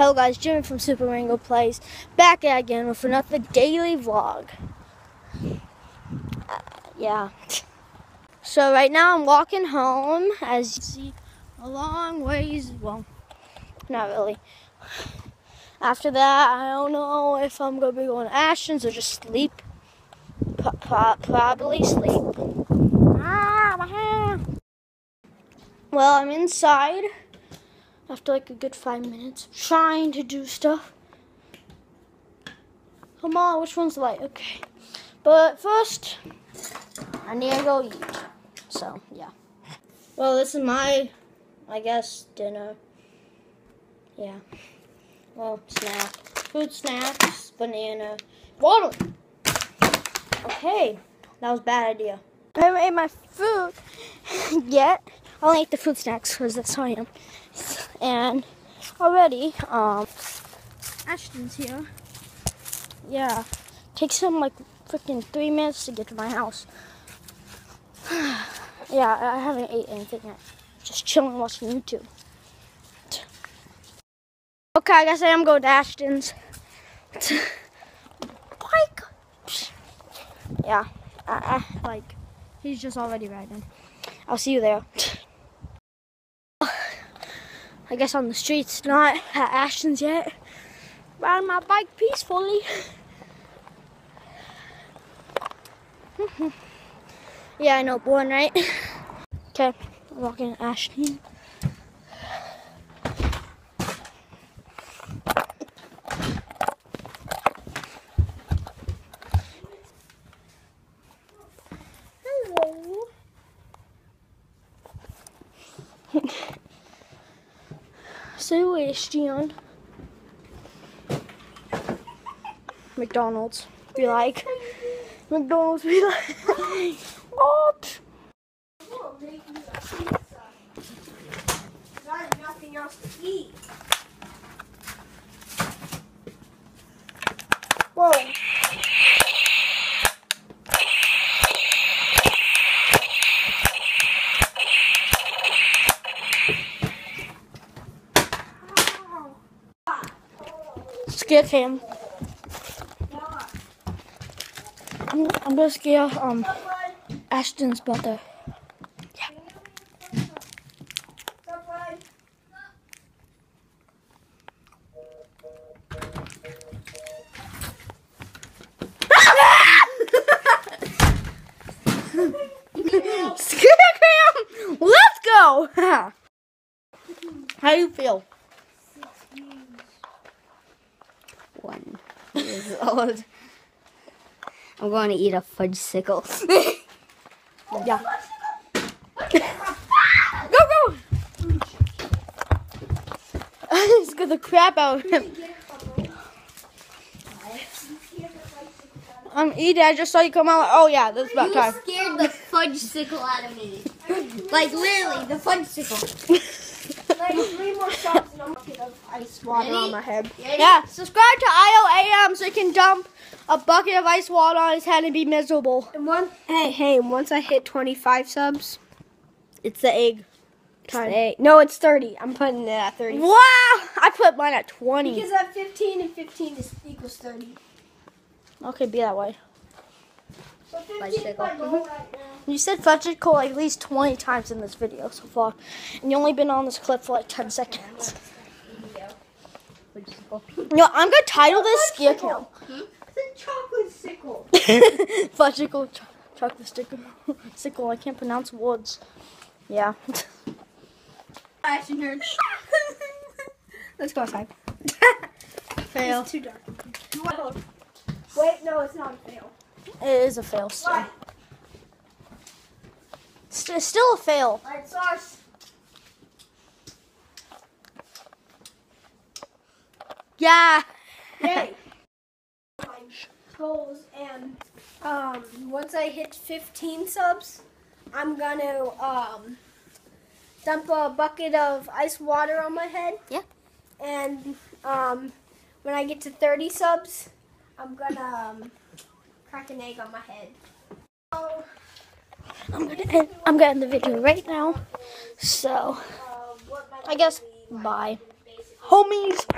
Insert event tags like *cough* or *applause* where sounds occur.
Hello guys, Jimmy from Super Mango Playz, back again with another daily vlog. Uh, yeah. So right now I'm walking home, as you see, a long ways, well, not really. After that, I don't know if I'm going to be going to Ashton's or just sleep. P probably sleep. Ah, my hair. well, I'm inside after like a good five minutes trying to do stuff. Come on, which one's light? Okay. But first, I need to go eat. So, yeah. Well, this is my, I guess, dinner. Yeah. Well, snack. Food snacks, banana, water. Okay. That was bad idea. I haven't ate my food *laughs* yet. I'll eat the food snacks because that's how I am. *laughs* And already, um, Ashton's here. Yeah, takes him like freaking three minutes to get to my house. *sighs* yeah, I haven't ate anything yet. Just chilling watching YouTube. Okay, I guess I am going to Ashton's. *laughs* Bike. Yeah, I, I, like, he's just already riding. I'll see you there. I guess on the streets, not at Ashton's yet. Riding my bike peacefully. *laughs* yeah, I know, born, right? *laughs* okay, walking Ashton. Hello. Sebastian. McDonald's be like. McDonald's be like. *laughs* what? Skip him. I'm, I'm gonna scare um Ashton's brother. *laughs* Yeah. Scare him! Let's go! *laughs* How do you feel? Years old. I'm going to eat a fudge sickle. *laughs* Yeah. *laughs* go, go! *laughs* I scared the crap out of him. I'm eating. I just saw you come out. Oh, yeah, that's about time. scared the fudge sickle out of me. Like literally, the fudge sickle. Three more shots and I'm gonna get ice water on my head. Ready? Yeah, subscribe to IOAM so you can dump a bucket of ice water on his head and be miserable. And one, hey, hey, once I hit 25 subs, It's the egg. it's the eight. No, it's 30. I'm putting it at 30. Wow! I put mine at 20. Because at 15 and 15 is equals 30. Okay, be that way. So 15 Bicycle. right. *laughs* You said fudgicle at least 20 times in this video so far. And you only been on this clip for like 10 seconds. No, I'm gonna title this Scare Cam. It's a chocolate sickle. *laughs* Fudgicle, ch- chocolate stickle, *laughs* sickle. I can't pronounce words. Yeah. Action nerd. Let's go outside. Fail. It's too dark. Wait, no, it's not a fail. It is a fail still. It's still a fail. Yeah. Hey. my *laughs* goals and um once I hit 15 subs, I'm gonna um dump a bucket of ice water on my head. Yeah. And um when I get to 30 subs, I'm gonna um, crack an egg on my head. Oh, I'm gonna end, I'm gonna end the video right now. So uh, I guess bye, homies.